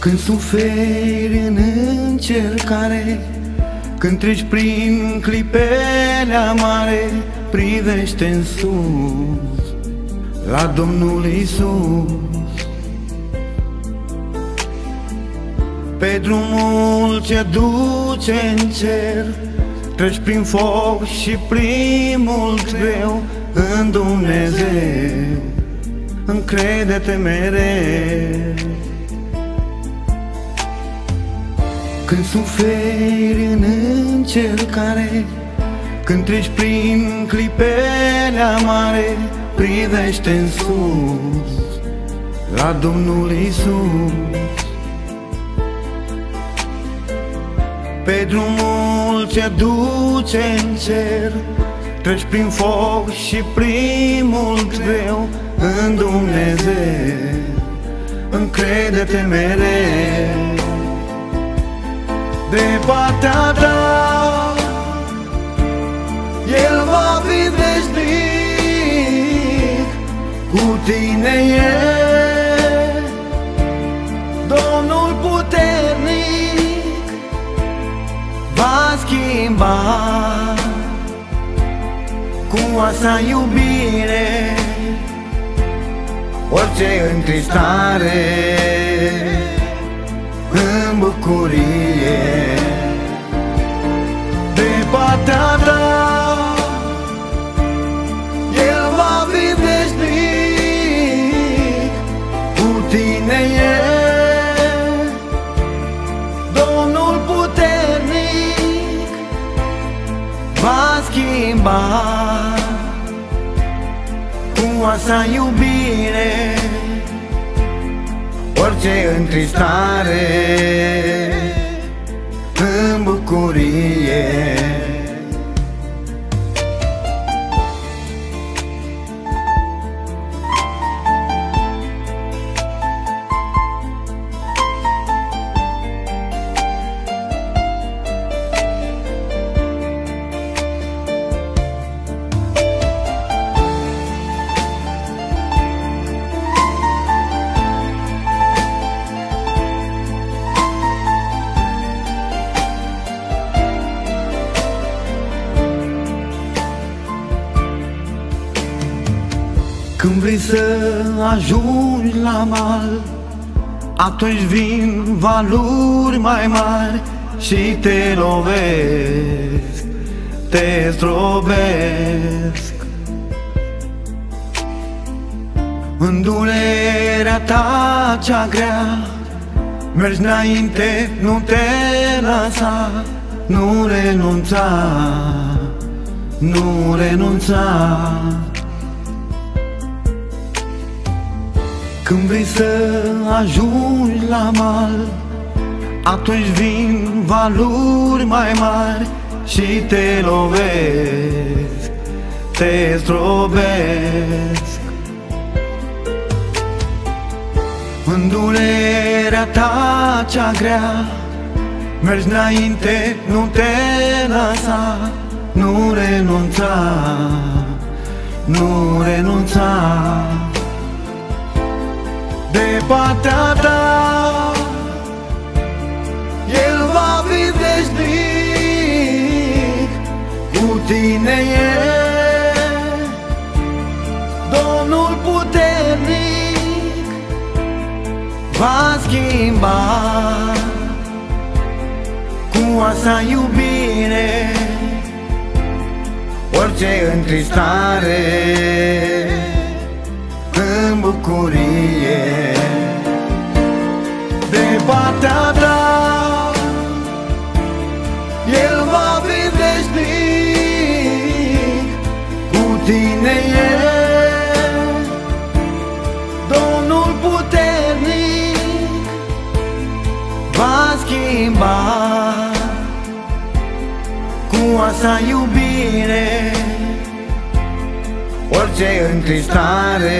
Când suferi în încercare Când treci prin clipele amare Privește în sus La Domnul Isus Pe drumul ce duce în cer Treci prin foc și primul greu În Dumnezeu. Încrede-te mereu Când suferi în încercare Când treci prin clipele amare Privește în sus La Domnul Isus Pe drumul ce duce în cer Treci prin foc și primul greu În Dumnezeu. Încrede-te mereu de partea ta. El va fi veșnic Cu tine e. Domnul puternic Va schimba Cu asta iubire Orice întristare în bucurie De partea ta El va fi veșnic Cu tine e. Domnul puternic Va schimba Cu asta iubire. Orice întristare în bucurie Când vrei să ajungi la mal Atunci vin valuri mai mari Și te lovesc, te zdrobesc. În durerea ta cea grea Mergi înainte, nu te lăsa Nu renunța, nu renunța Când vrei să ajungi la mal Atunci vin valuri mai mari Și te lovesc, te zdrobesc. În durerea ta cea grea Mergi înainte, nu te lăsa Nu renunța, nu renunța. de partea ta. El va fi veșnic Cu tine e. Domnul puternic Va schimba Cu asta iubire Orice întristare schimba. Cu asta iubire orice întristare